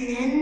And then